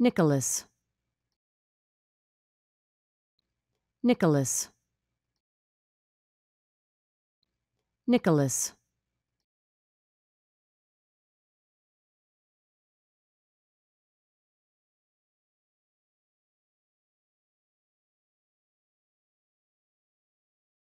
Nicholas. Nicholas. Nicholas.